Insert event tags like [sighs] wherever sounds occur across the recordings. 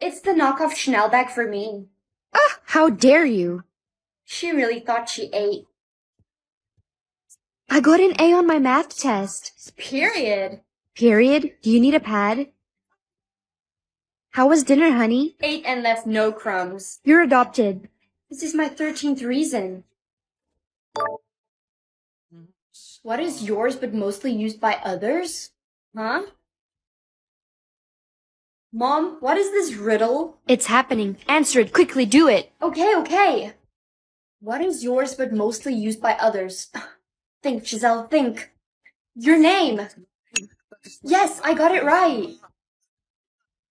It's the knockoff Chanel bag for me. Ah, how dare you! She really thought she ate. I got an A on my math test. Period. Period. Do you need a pad? How was dinner, honey? Ate and left no crumbs. You're adopted. This is my 13th reason. What is yours but mostly used by others? Huh? Mom, what is this riddle? It's happening. Answer it quickly. Do it. Okay, okay. What is yours but mostly used by others? [sighs] Think, Jezelle, think. Your name. Yes, I got it right.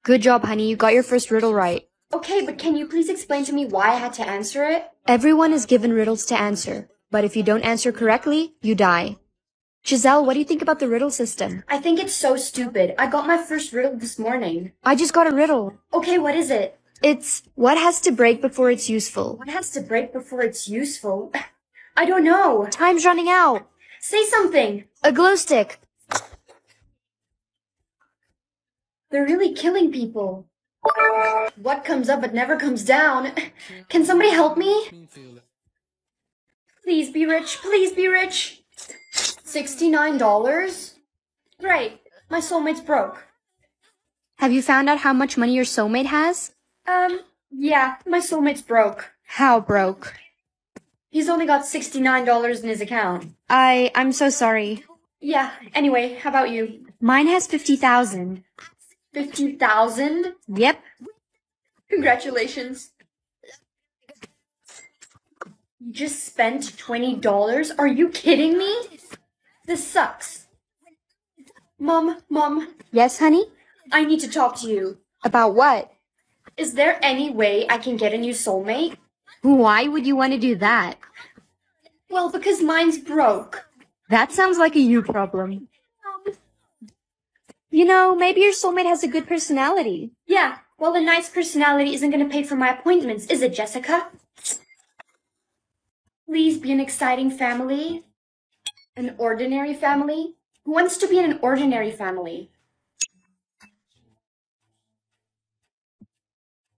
Good job, honey. You got your first riddle right. Okay, but can you please explain to me why I had to answer it? Everyone is given riddles to answer, but if you don't answer correctly, you die. Jezelle, what do you think about the riddle system? I think it's so stupid. I got my first riddle this morning. I just got a riddle. Okay, what is it? It's what has to break before it's useful? What has to break before it's useful? [laughs] I don't know. Time's running out. Say something. A glow stick. They're really killing people. What comes up but never comes down? Can somebody help me? Please be rich. Please be rich. $69? Great. My soulmate's broke. Have you found out how much money your soulmate has? Um, yeah, my soulmate's broke. How broke? He's only got $69 in his account. I, I'm so sorry. Yeah, anyway, how about you? Mine has 50,000. 50,000? Yep. Congratulations. You just spent $20? Are you kidding me? This sucks. Mom, Mom, Yes, honey? I need to talk to you. About what? Is there any way I can get a new soulmate? Why would you want to do that? Well, because mine's broke. That sounds like a you problem. You know, maybe your soulmate has a good personality. Yeah, well, a nice personality isn't going to pay for my appointments, is it, Jessica? Please be an exciting family. An ordinary family? Who wants to be in an ordinary family?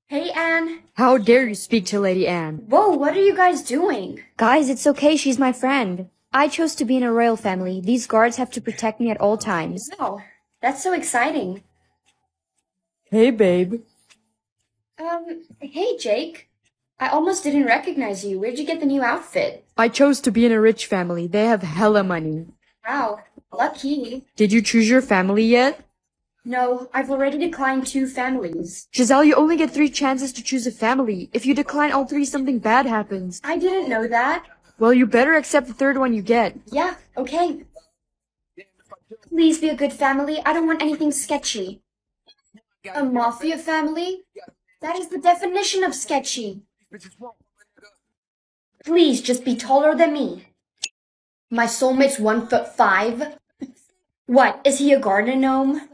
Hey, Anne. How dare you speak to Lady Anne? Whoa, what are you guys doing? Guys, it's okay. She's my friend. I chose to be in a royal family. These guards have to protect me at all times. Wow, that's so exciting. Hey, babe. Um, hey, Jake. I almost didn't recognize you. Where'd you get the new outfit? I chose to be in a rich family. They have hella money. Wow, lucky. Did you choose your family yet? No, I've already declined two families. Jezelle, you only get three chances to choose a family. If you decline all three, something bad happens. I didn't know that. Well, you better accept the third one you get. Yeah, okay. Please be a good family. I don't want anything sketchy. A mafia family? That is the definition of sketchy. Please just be taller than me. My soulmate's one foot five. What, is he a garden gnome?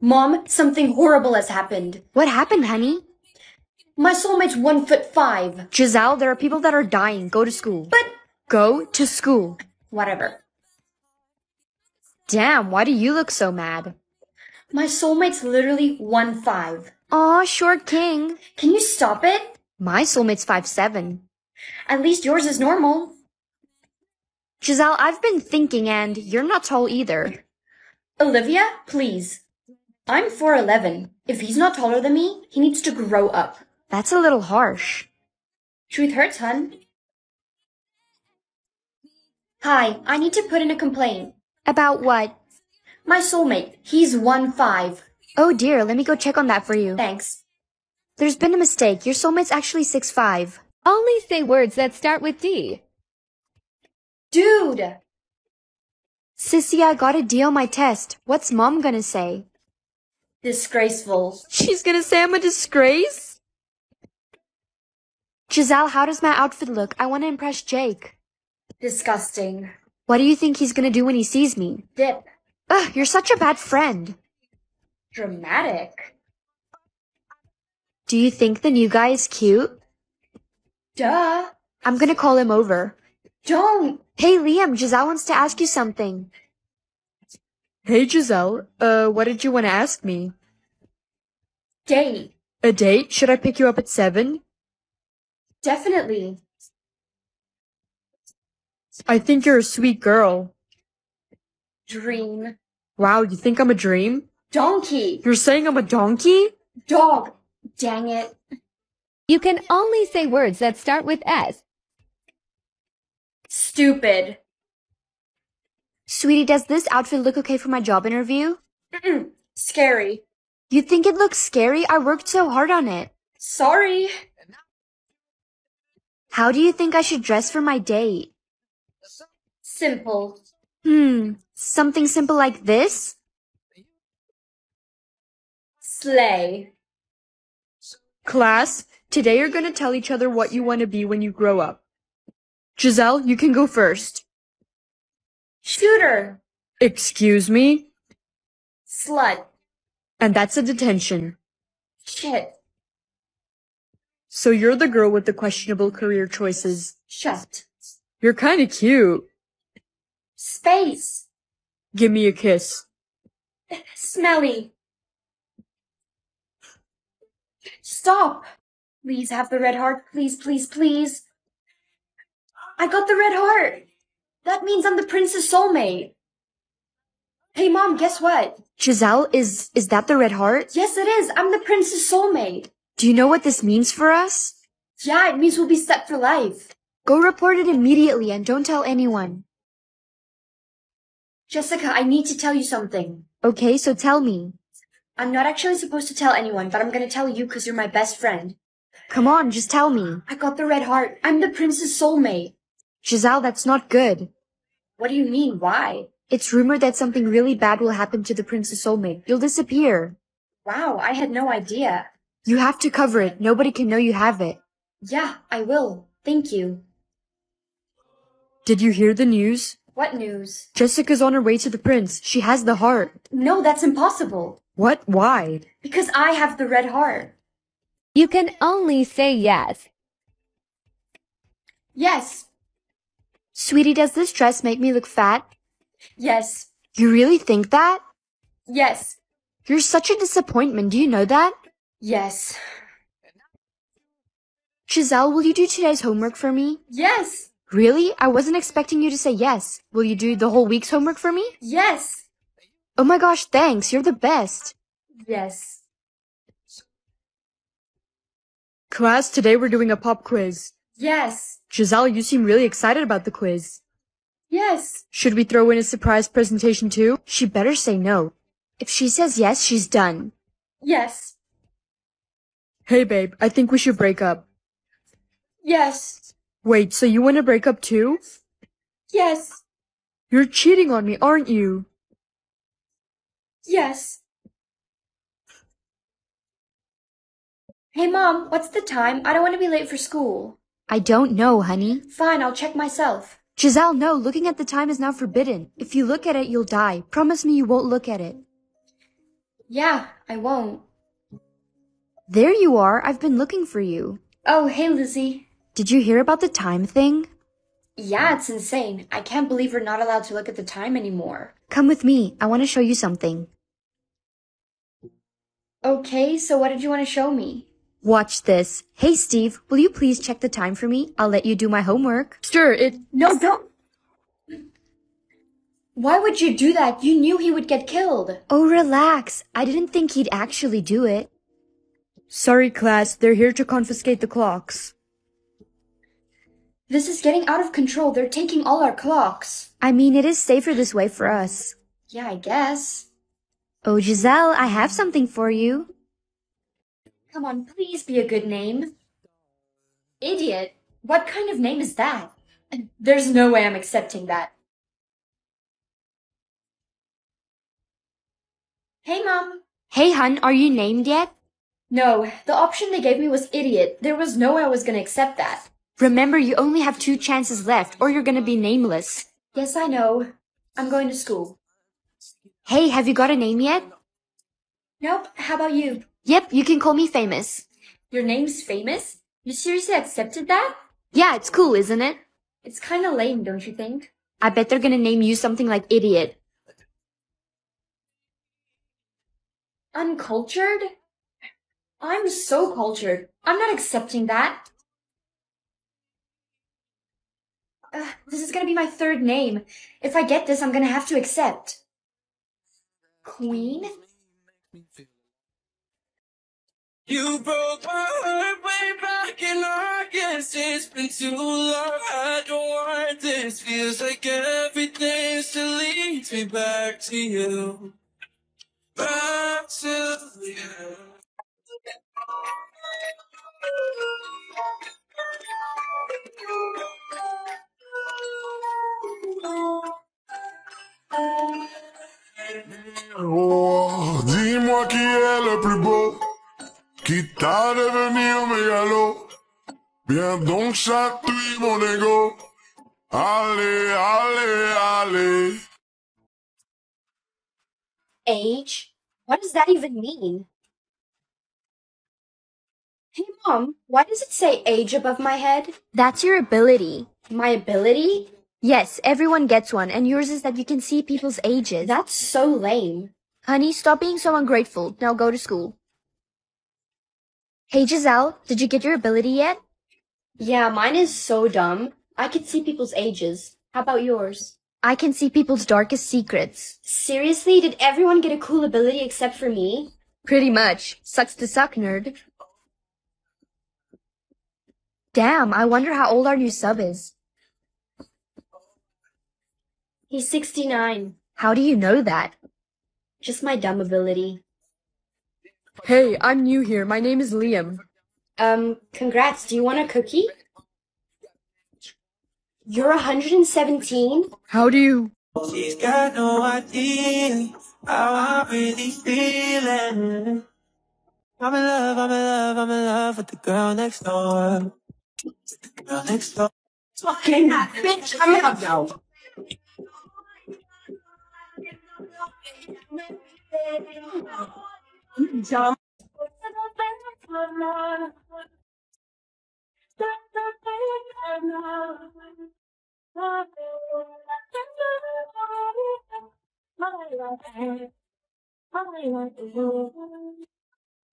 Mom, something horrible has happened. What happened, honey? My soulmate's one foot five. Jezelle, there are people that are dying. Go to school. But, Go to school. whatever. Damn, why do you look so mad? My soulmate's literally one five. Aw, short king. Can you stop it? My soulmate's five seven. At least yours is normal. Jezelle, I've been thinking and you're not tall either. Olivia, please. I'm 4'11. If he's not taller than me, he needs to grow up. That's a little harsh. Truth hurts, hun. Hi, I need to put in a complaint. About what? My soulmate, he's one five. Oh dear, let me go check on that for you. Thanks. There's been a mistake. Your soulmate's actually six five. Only say words that start with D. Dude! Sissy, I got a D on my test. What's mom gonna say? Disgraceful. She's gonna say I'm a disgrace? Jezelle, how does my outfit look? I want to impress Jake. Disgusting. What do you think he's gonna do when he sees me? Dip. Ugh, you're such a bad friend. Dramatic. Do you think the new guy is cute? Duh. I'm gonna call him over. Don't. Hey Liam, Jezelle wants to ask you something. Hey, Jezelle. Uh, what did you want to ask me? Date. A date? Should I pick you up at 7? Definitely. I think you're a sweet girl. Dream. Wow, you think I'm a dream? Donkey. You're saying I'm a donkey? Dog. Dang it. You can only say words that start with S. Stupid. Sweetie, does this outfit look okay for my job interview? Mm-mm. Scary. You think it looks scary? I worked so hard on it. Sorry. How do you think I should dress for my date? Simple. Hmm, something simple like this? Slay. Class, today you're gonna tell each other what you want to be when you grow up. Jezelle, you can go first. Shooter. Excuse me? Slut. And that's a detention. Shit. So you're the girl with the questionable career choices. Shut. You're kinda cute. Space. Give me a kiss. [laughs] Smelly. Stop. Please have the red heart. Please, please, please. I got the red heart. That means I'm the prince's soulmate. Hey mom, guess what? Jezelle, is, is that the red heart? Yes, it is. I'm the prince's soulmate. Do you know what this means for us? Yeah, it means we'll be set for life. Go report it immediately and don't tell anyone. Jessica, I need to tell you something. Okay, so tell me. I'm not actually supposed to tell anyone, but I'm gonna tell you because you're my best friend. Come on, just tell me. I got the red heart. I'm the prince's soulmate. Jezelle, that's not good. What do you mean? Why? It's rumored that something really bad will happen to the prince's soulmate. You'll disappear. Wow, I had no idea. You have to cover it. Nobody can know you have it. Yeah, I will. Thank you. Did you hear the news? What news? Jessica's on her way to the prince. She has the heart. No, that's impossible. What? Why? Because I have the red heart. You can only say yes. Yes. Sweetie, does this dress make me look fat? Yes. You really think that? Yes. You're such a disappointment. Do you know that? Yes. Jezelle, will you do today's homework for me? Yes. Really? I wasn't expecting you to say yes. Will you do the whole week's homework for me? Yes. Oh my gosh, thanks. You're the best. Yes. Class, today we're doing a pop quiz. Yes. Jezelle, you seem really excited about the quiz. Yes. Should we throw in a surprise presentation too? She better say no. If she says yes, she's done. Yes. Hey babe, I think we should break up. Yes. Wait, so you want to break up too? Yes. You're cheating on me, aren't you? Yes. Hey mom, what's the time? I don't want to be late for school. I don't know, honey. Fine, I'll check myself. Jezelle, no, looking at the time is now forbidden. If you look at it, you'll die. Promise me you won't look at it. Yeah, I won't. There you are. I've been looking for you. Oh, hey Lizzie. Did you hear about the time thing? Yeah, it's insane. I can't believe we're not allowed to look at the time anymore. Come with me. I want to show you something. Okay, so what did you want to show me? Watch this. Hey, Steve, will you please check the time for me? I'll let you do my homework. Sure, it. No, don't. Why would you do that? You knew he would get killed. Oh, relax. I didn't think he'd actually do it. Sorry, class, they're here to confiscate the clocks. This is getting out of control. They're taking all our clocks. I mean, it is safer this way for us. Yeah, I guess. Oh, Jezelle, I have something for you. Come on, please be a good name. Idiot. What kind of name is that? There's no way I'm accepting that. Hey, Mom. Hey, hun, are you named yet? No, the option they gave me was idiot. There was no way I was gonna accept that. Remember, you only have two chances left, or you're gonna be nameless. Yes, I know. I'm going to school. Hey, have you got a name yet? Nope, how about you? Yep, you can call me famous. Your name's famous? You seriously accepted that? Yeah, it's cool, isn't it? It's kinda lame, don't you think? I bet they're gonna name you something like idiot. Uncultured? I'm so cultured. I'm not accepting that. Uh, this is gonna be my third name. If I get this, I'm gonna have to accept. Queen? You broke my heart way back in August. It's been too long. I don't want this. Feels like everything still leads me back to you. Back to you. Oh, dis-moi qui est le plus beau, qui t'a devenir mégalo. Viens donc chatouiller mon ego. Allez, allez, allez. Age? What does that even mean? Hey mom, why does it say age above my head? That's your ability. My ability? Yes, everyone gets one, and yours is that you can see people's ages. That's so lame. Honey, stop being so ungrateful. Now go to school. Hey Jezelle, did you get your ability yet? Yeah, mine is so dumb. I can see people's ages. How about yours? I can see people's darkest secrets. Seriously, did everyone get a cool ability except for me? Pretty much. Sucks to suck, nerd. Damn, I wonder how old our new sub is. He's 69. How do you know that? Just my dumb ability. Hey, I'm new here. My name is Liam. Um, congrats. Do you want a cookie? You're 117? How do you? She's got no idea how I'm really feeling. I'm in love, I'm in love, I'm in love with the girl next door. The girl next door. Fucking bitch, I'm out now.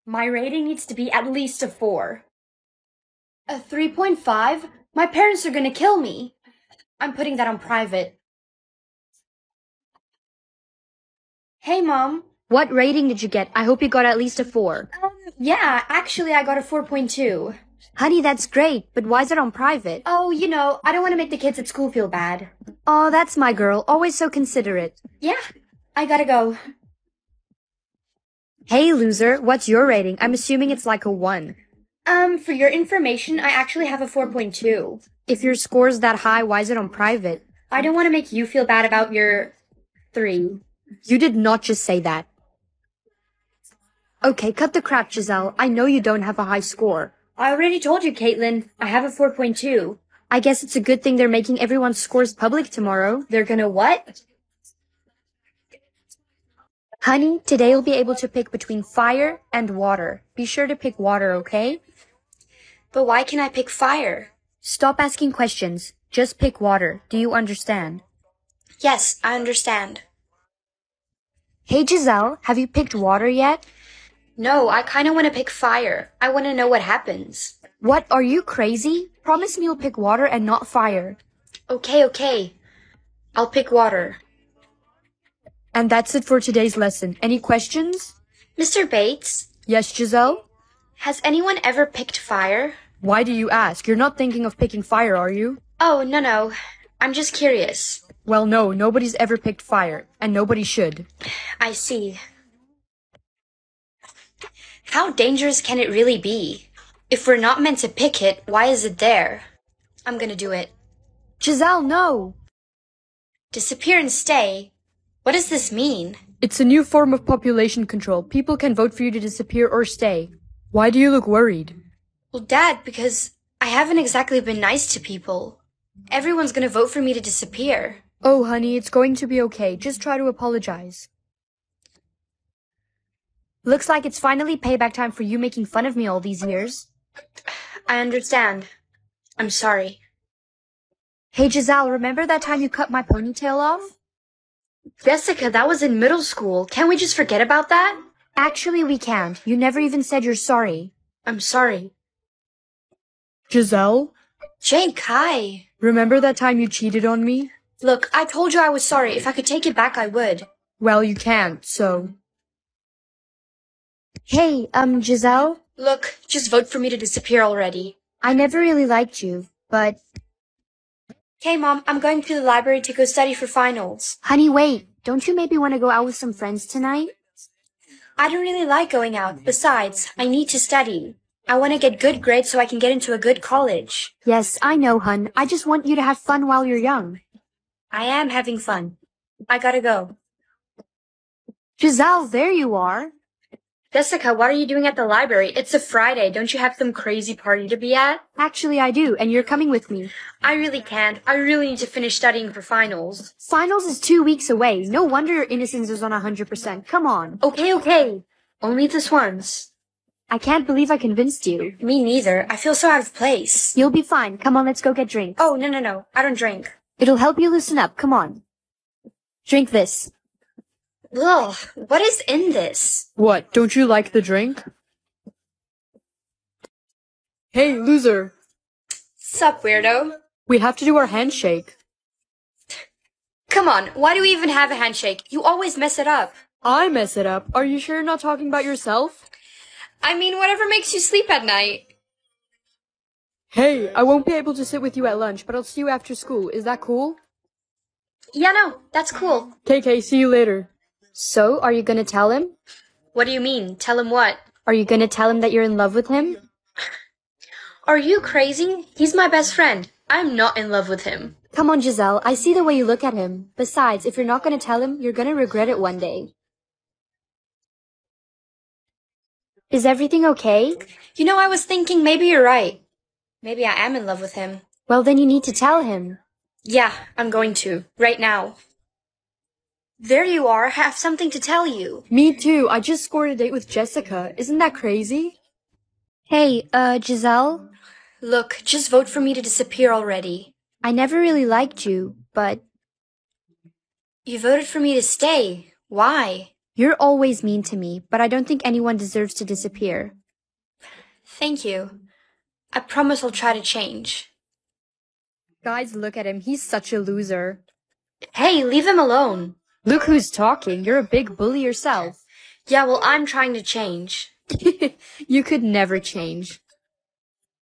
My rating needs to be at least a 4. A 3.5? My parents are gonna kill me. I'm putting that on private. Hey, Mom. What rating did you get? I hope you got at least a 4. Um, yeah, actually, I got a 4.2. Honey, that's great, but why is it on private? Oh, you know, I don't want to make the kids at school feel bad. Oh, that's my girl, always so considerate. Yeah, I gotta go. Hey, loser, what's your rating? I'm assuming it's like a 1. Um, for your information, I actually have a 4.2. If your score's that high, why is it on private? I don't want to make you feel bad about your 3. You did not just say that. Okay, cut the crap, Jezelle. I know you don't have a high score. I already told you, Caitlin. I have a 4.2. I guess it's a good thing they're making everyone's scores public tomorrow. They're gonna what? Honey, today you'll be able to pick between fire and water. Be sure to pick water, okay? But why can I pick fire? Stop asking questions. Just pick water. Do you understand? Yes, I understand. Hey Jezelle, have you picked water yet? No, I kinda wanna pick fire. I wanna know what happens. What, are you crazy? Promise me you'll pick water and not fire. Okay, okay. I'll pick water. And that's it for today's lesson. Any questions? Mr. Bates, Yes, Jezelle? has anyone ever picked fire? Why do you ask? You're not thinking of picking fire, are you? Oh, no, no. I'm just curious. Well, no, nobody's ever picked fire, and nobody should. I see. How dangerous can it really be? If we're not meant to pick it, why is it there? I'm gonna do it. Jezelle, no! Disappear and stay? What does this mean? It's a new form of population control. People can vote for you to disappear or stay. Why do you look worried? Well, Dad, because I haven't exactly been nice to people. Everyone's gonna vote for me to disappear. Oh, honey, it's going to be okay. Just try to apologize. Looks like it's finally payback time for you making fun of me all these years. I understand. I'm sorry. Hey Jezelle, remember that time you cut my ponytail off? Jessica, that was in middle school. Can't we just forget about that? Actually, we can't. You never even said you're sorry. I'm sorry. Jezelle, Jake, hi. remember that time you cheated on me? Look, I told you I was sorry. If I could take it back, I would. Well, you can't, so. Hey, um, Jezelle, Look, just vote for me to disappear already. I never really liked you, but Hey, Mom, I'm going to the library to go study for finals. honey, wait. Don't you maybe want to go out with some friends tonight? I don't really like going out. Besides, I need to study. I want to get good grades so I can get into a good college. Yes, I know, hun. I just want you to have fun while you're young. I am having fun. I gotta go. Jezelle, there you are. Jessica, what are you doing at the library? It's a Friday. Don't you have some crazy party to be at? Actually, I do, and you're coming with me. I really can't. I really need to finish studying for finals. Finals is two weeks away. No wonder your innocence is on a 100%. Come on. Okay, okay. Only this once. I can't believe I convinced you. Me neither. I feel so out of place. You'll be fine. Come on, let's go get drinks. Oh, no, no, no. I don't drink. It'll help you loosen up. Come on. Drink this. Ugh, what is in this? What, don't you like the drink? Hey, loser, Sup, weirdo? we have to do our handshake. Come on, why do we even have a handshake? You always mess it up. I mess it up. Are you sure you're not talking about yourself? I mean, whatever makes you sleep at night. Hey, I won't be able to sit with you at lunch, but I'll see you after school. Is that cool? Yeah, no, that's cool. KK, see you later. So, are you gonna tell him? What do you mean? Tell him what? Are you gonna tell him that you're in love with him? [sighs] Are you crazy? He's my best friend. I'm not in love with him. Come on, Jezelle. I see the way you look at him. Besides, if you're not gonna tell him, you're gonna regret it one day. Is everything okay? You know, I was thinking maybe you're right. Maybe I am in love with him. Well, then you need to tell him. Yeah, I'm going to. Right now. There you are. I have something to tell you. Me too. I just scored a date with Jessica. Isn't that crazy? Hey, uh, Jezelle? Look, just vote for me to disappear already. I never really liked you, but You voted for me to stay. Why? you're always mean to me, but I don't think anyone deserves to disappear. Thank you. I promise I'll try to change. Guys, look at him. He's such a loser. Hey, leave him alone. Look who's talking. You're a big bully yourself. Yeah, well, I'm trying to change. [laughs] you could never change.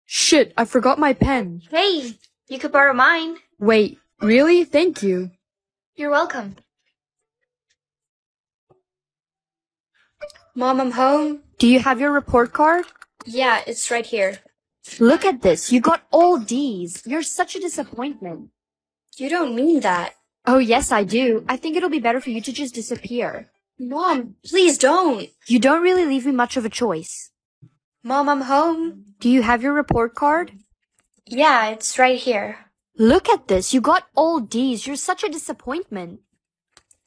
Shit, I forgot my pen. Hey, you could borrow mine. Wait, really? Thank you. You're welcome. Mom, I'm home. Do you have your report card? Yeah, it's right here. Look at this. You got all D's. You're such a disappointment. You don't mean that. Oh, yes, I do. I think it'll be better for you to just disappear. Mom, please don't. You don't really leave me much of a choice. Mom, I'm home. Do you have your report card? Yeah, it's right here. Look at this. You got all D's. You're such a disappointment.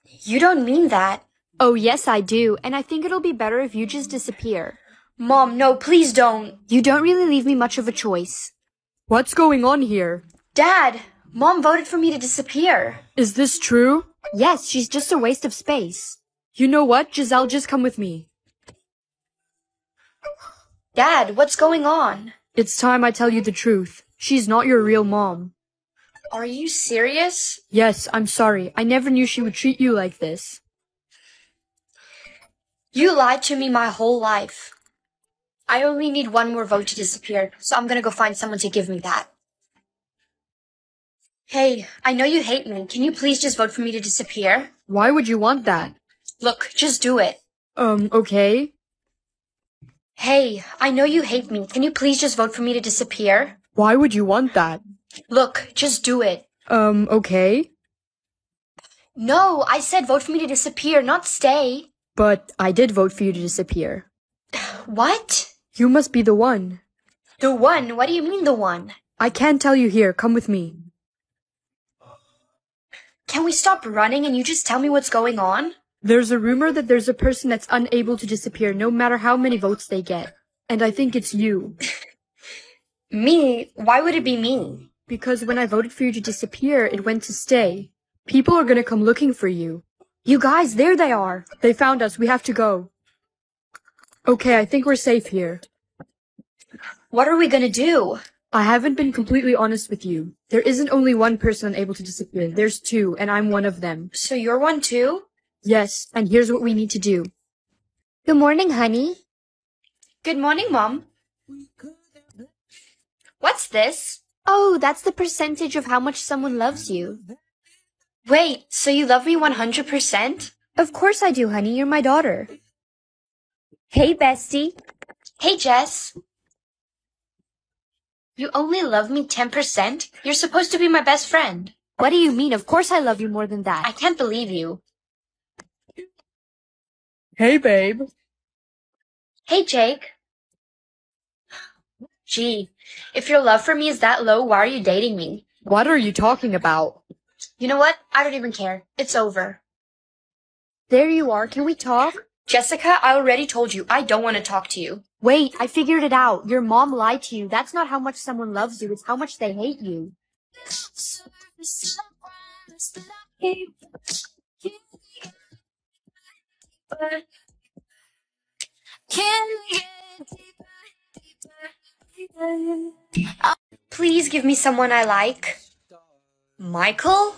You don't mean that. Oh, yes, I do. And I think it'll be better if you just disappear. Mom, no, please don't. You don't really leave me much of a choice. What's going on here? Dad, Mom voted for me to disappear. Is this true? Yes, she's just a waste of space. You know what? Jezelle, just come with me. Dad, what's going on? It's time I tell you the truth. She's not your real mom. Are you serious? Yes, I'm sorry. I never knew she would treat you like this. You lied to me my whole life. I only need one more vote to disappear, so I'm gonna go find someone to give me that. Hey, I know you hate me. Can you please just vote for me to disappear? Why would you want that? Look, just do it. Um, okay. Hey, I know you hate me. Can you please just vote for me to disappear? Why would you want that? Look, just do it. Um, okay. No, I said vote for me to disappear, not stay. But I did vote for you to disappear. What? You must be the one. The one? What do you mean the one? I can't tell you here. Come with me. Can we stop running and you just tell me what's going on? There's a rumor that there's a person that's unable to disappear no matter how many votes they get. And I think it's you. [laughs] Me? Why would it be me? Because when I voted for you to disappear, it went to stay. People are gonna come looking for you. You guys, there they are. They found us. We have to go. Okay, I think we're safe here. What are we gonna do? I haven't been completely honest with you. There isn't only one person unable to disappear. There's two, and I'm one of them. So you're one too? Yes, and here's what we need to do. Good morning, honey. Good morning, Mom. What's this? Oh, that's the percentage of how much someone loves you. Wait, so you love me 100%? Of course I do, honey. You're my daughter. Hey, bestie. Hey, Jess. You only love me 10%? You're supposed to be my best friend. What do you mean? Of course I love you more than that. I can't believe you. Hey, babe. Hey, Jake. Gee, if your love for me is that low, why are you dating me? What are you talking about? You know what? I don't even care. It's over. There you are. Can we talk? Jessica, I already told you I don't want to talk to you. Wait, I figured it out. Your mom lied to you. That's not how much someone loves you. It's how much they hate you. Please give me someone I like. Michael?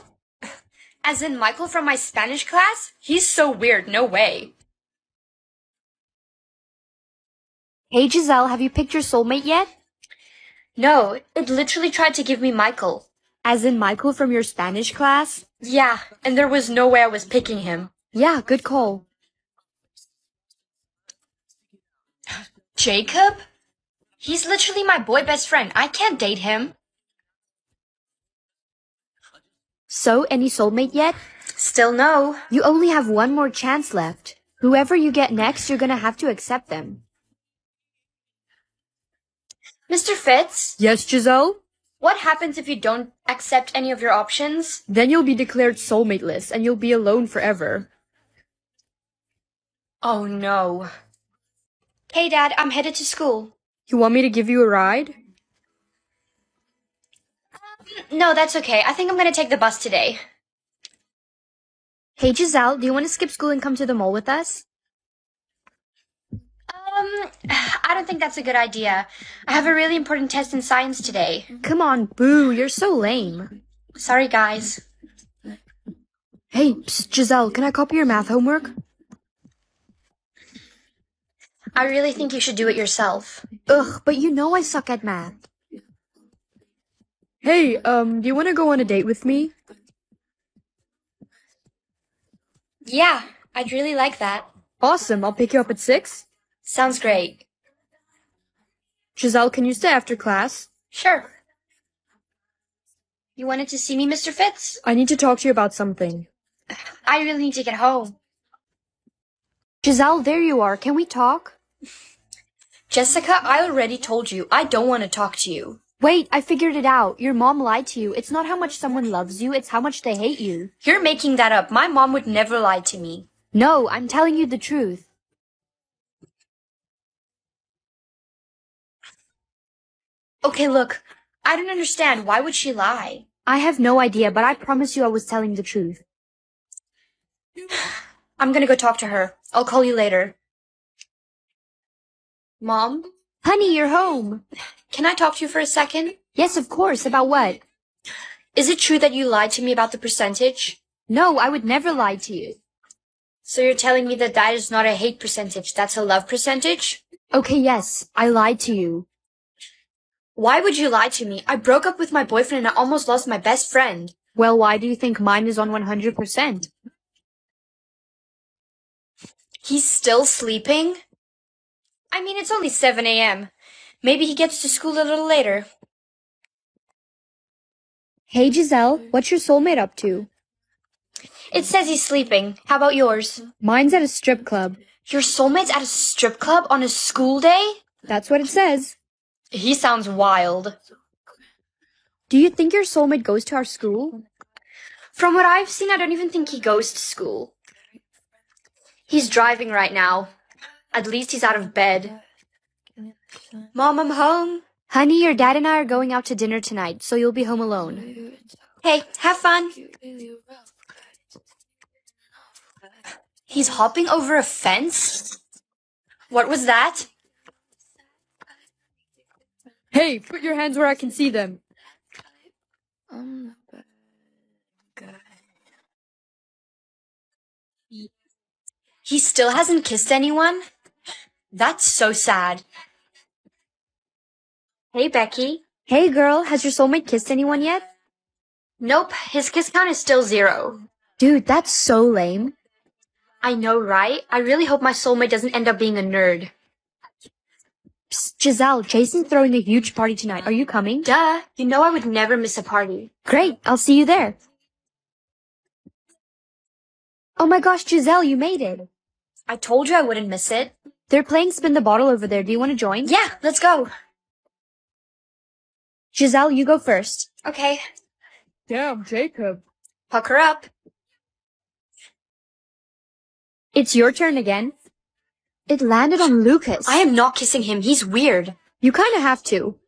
As in Michael from my Spanish class? He's so weird, no way. Hey, Jezelle, have you picked your soulmate yet? No, it literally tried to give me Michael. As in Michael from your Spanish class? Yeah, and there was no way I was picking him. Yeah, good call. Jacob? He's literally my boy best friend. I can't date him. So, any soulmate yet? Still no. You only have one more chance left. Whoever you get next, you're gonna have to accept them. Mr. Fitz, Yes, Jezelle? what happens if you don't accept any of your options? Then you'll be declared soulmateless and you'll be alone forever. Oh no. Hey Dad, I'm headed to school. You want me to give you a ride? Um, no, that's okay. I think I'm gonna take the bus today. Hey, Jezelle, do you want to skip school and come to the mall with us? Um, [sighs] I don't think that's a good idea. I have a really important test in science today. Come on, boo, you're so lame. Sorry, guys. Hey, psst, Jezelle, can I copy your math homework? I really think you should do it yourself. Ugh, but you know I suck at math. Hey, um, do you want to go on a date with me? Yeah, I'd really like that. Awesome, I'll pick you up at 6. Sounds great. Jezelle, can you stay after class? Sure. You wanted to see me, Mr. Fitz? I need to talk to you about something. I really need to get home. Jezelle, there you are. Can we talk? Jessica, I already told you I don't want to talk to you. Wait, I figured it out. Your mom lied to you. It's not how much someone loves you, it's how much they hate you. You're making that up. My mom would never lie to me. No, I'm telling you the truth. Okay, look. I don't understand. Why would she lie? I have no idea, but I promise you I was telling the truth. [sighs] I'm gonna go talk to her. I'll call you later. Mom, Honey, you're home. can I talk to you for a second? Yes, of course. About what? Is it true that you lied to me about the percentage? No, I would never lie to you. So you're telling me that that is not a hate percentage, that's a love percentage? Okay, yes, I lied to you. Why would you lie to me? I broke up with my boyfriend and I almost lost my best friend. Well, why do you think mine is on 100%? He's still sleeping? I mean, it's only 7 a.m. Maybe he gets to school a little later. Hey, Jezelle, what's your soulmate up to? It says he's sleeping. How about yours? Mine's at a strip club. Your soulmate's at a strip club on a school day? That's what it says. He sounds wild. Do you think your soulmate goes to our school? From what I've seen, I don't even think he goes to school. He's driving right now. At least he's out of bed. Mom, I'm home. Honey, your dad and I are going out to dinner tonight, so you'll be home alone. Hey, have fun. He's hopping over a fence? What was that? Hey, put your hands where I can see them. He still hasn't kissed anyone? That's so sad. Hey, Becky. Hey girl, has your soulmate kissed anyone yet? Nope, his kiss count is still zero. Dude, that's so lame. I know, right? I really hope my soulmate doesn't end up being a nerd. Psst, Jezelle, Jason's throwing a huge party tonight. Are you coming? Duh, you know I would never miss a party. Great, I'll see you there. Oh my gosh, Jezelle, you made it. I told you I wouldn't miss it. They're playing spin the bottle over there. Do you want to join? Yeah, let's go. Jezelle, you go first. Okay, Damn, Jacob. pucker up. It's your turn again. It landed on Lucas. I am not kissing him. He's weird. You kinda have to.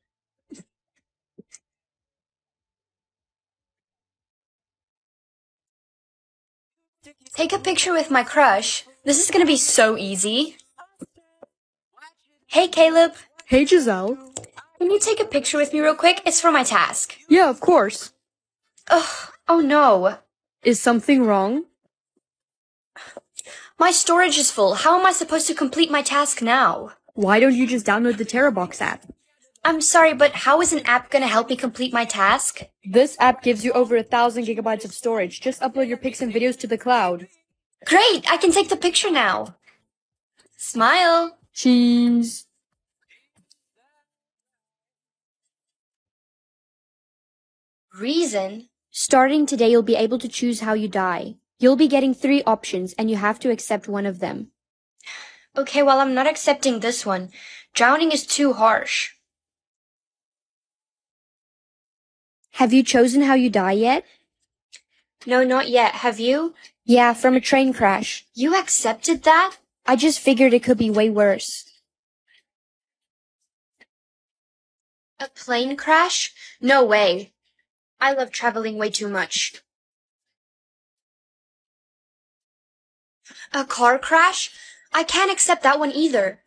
Take a picture with my crush. This is gonna be so easy. Hey, Caleb. Hey, Jezelle. Can you take a picture with me real quick? It's for my task. Yeah, of course. Ugh. Oh no. Is something wrong? My storage is full. How am I supposed to complete my task now? Why don't you just download the TeraBox app? I'm sorry, but how is an app gonna help me complete my task? This app gives you over a thousand gigabytes of storage. Just upload your pics and videos to the cloud. Great! I can take the picture now. Smile. Cheese. Reason? Starting today, you'll be able to choose how you die. You'll be getting three options, and you have to accept one of them. Okay, well, I'm not accepting this one. Drowning is too harsh. Have you chosen how you die yet? No, not yet. Have you? Yeah, from a train crash. You accepted that? I just figured it could be way worse. A plane crash? No way. I love traveling way too much. A car crash? I can't accept that one either.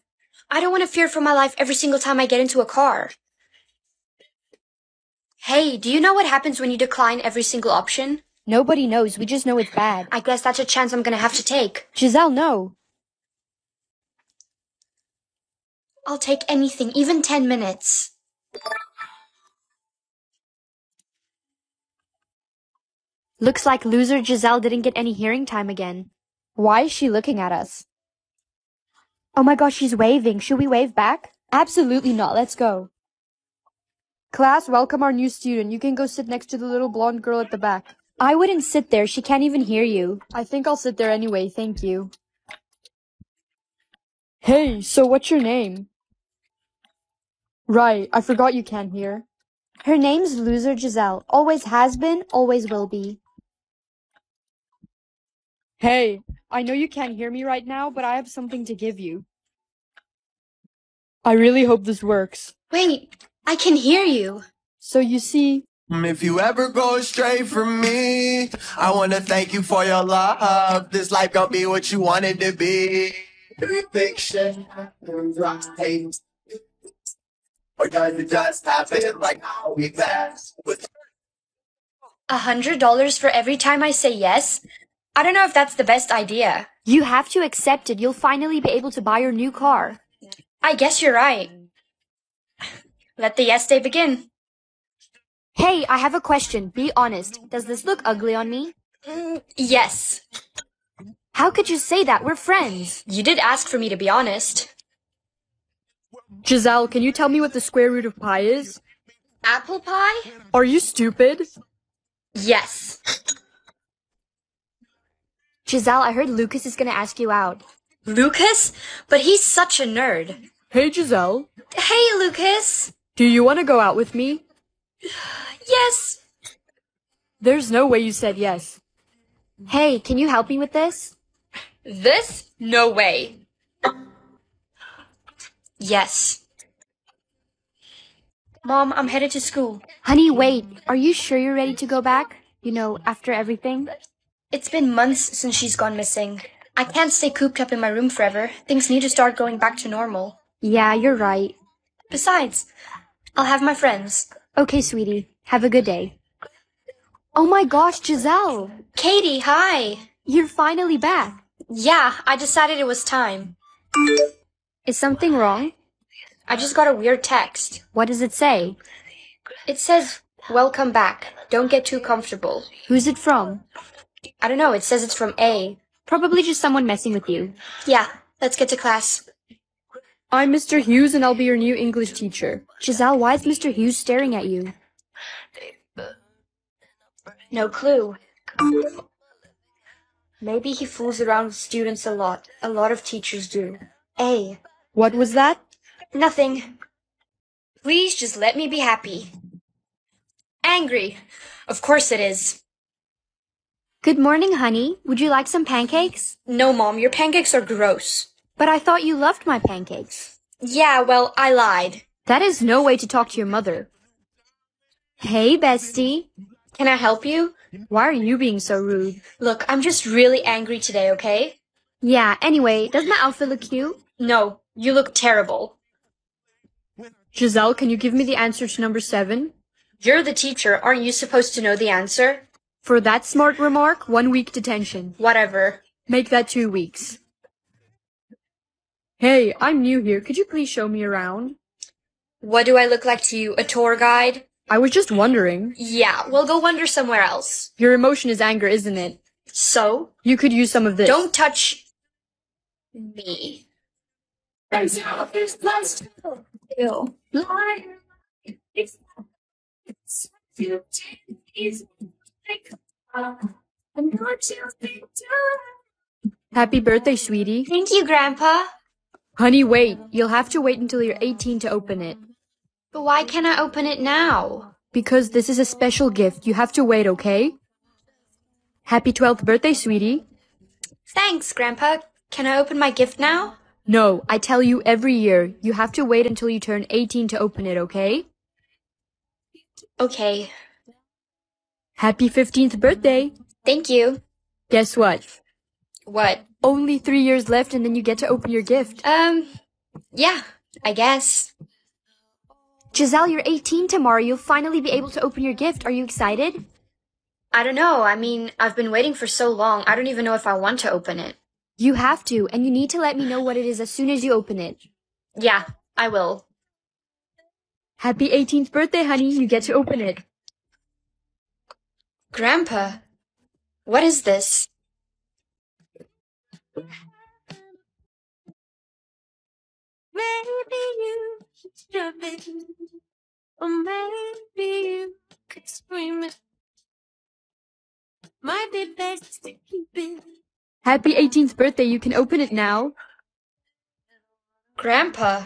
I don't want to fear for my life every single time I get into a car. Hey, do you know what happens when you decline every single option? Nobody knows. We just know it's bad. I guess that's a chance I'm gonna have to take. Jezelle, no. I'll take anything, even 10 minutes. Looks like loser Jezelle didn't get any hearing time again. Why is she looking at us? Oh my gosh, she's waving. Should we wave back? Absolutely not. Let's go. Class, welcome our new student. You can go sit next to the little blonde girl at the back. I wouldn't sit there. She can't even hear you. I think I'll sit there anyway, thank you. Hey, so what's your name? Right, I forgot you can't hear. Her name's Loser Jezelle. Always has been, always will be. Hey, I know you can't hear me right now, but I have something to give you. I really hope this works. Wait, I can hear you. So you see, mm, If you ever go astray from me, I wanna thank you for your love. This life gonna be what you wanted it to be. Fiction, right? Or does it just happen like how we pass? A hundred dollars for every time I say yes? I don't know if that's the best idea. You have to accept it. You'll finally be able to buy your new car. I guess you're right. Let the yes day begin. Hey, I have a question. Be honest. Does this look ugly on me? Mm, yes. How could you say that? We're friends. You did ask for me to be honest. Jezelle, can you tell me what the square root of pi is? Apple pie? Are you stupid? Yes. Jezelle, I heard Lucas is gonna ask you out. Lucas? But he's such a nerd. Hey, Jezelle, Hey, Lucas. do you want to go out with me? [sighs] Yes. There's no way you said yes. Hey, can you help me with this? This? No way. Yes. Mom, I'm headed to school. Honey, wait. Are you sure you're ready to go back? You know, after everything? It's been months since she's gone missing. I can't stay cooped up in my room forever. Things need to start going back to normal. Yeah, you're right. Besides, I'll have my friends. Okay, sweetie. Have a good day. Oh my gosh, Jezelle! Katie, hi. You're finally back. Yeah, I decided it was time. Is something wrong? I just got a weird text. What does it say? It says, Welcome back. Don't get too comfortable. Who's it from? I don't know, it says it's from A. Probably just someone messing with you. Yeah, let's get to class. I'm Mr. Hughes and I'll be your new English teacher. Jezelle, why is Mr. Hughes staring at you? No clue. Maybe he fools around with students a lot. A lot of teachers do. A. What was that? Nothing. Please just let me be happy. Angry. Of course it is. Good morning, honey. Would you like some pancakes? No, Mom, your pancakes are gross. But I thought you loved my pancakes. Yeah, well, I lied. That is no way to talk to your mother. Hey, bestie. Can I help you? Why are you being so rude? Look, I'm just really angry today, okay? Yeah, anyway, does my outfit look cute? No, you look terrible. Jezelle, can you give me the answer to number seven? You're the teacher. Aren't you supposed to know the answer? For that smart remark, one week detention. Whatever. Make that two weeks. Hey, I'm new here. Could you please show me around? What do I look like to you? A tour guide? I was just wondering. Yeah, we'll go wander somewhere else. Your emotion is anger, isn't it? So? You could use some of this. Don't touch me. Ew. Um, Happy birthday, sweetie. Thank you, Grandpa. Honey, wait. You'll have to wait until you're 18 to open it. But why can't I open it now? Because this is a special gift. You have to wait, okay? Happy 12th birthday, sweetie. Thanks, Grandpa. Can I open my gift now? No, I tell you every year, you have to wait until you turn 18 to open it, okay? Okay. Happy 15th birthday. Thank you. Guess what? What? Only three years left and then you get to open your gift. Um, yeah, I guess. Jezelle, you're 18 tomorrow. You'll finally be able to open your gift. Are you excited? I don't know. I mean, I've been waiting for so long. I don't even know if I want to open it. You have to, and you need to let me know what it is as soon as you open it. Yeah, I will. Happy 18th birthday, honey. You get to open it. Grandpa, what is this? Maybe you should jump in, or maybe you could scream it. Might be best to keep it. Happy 18th birthday. You can open it now. Grandpa,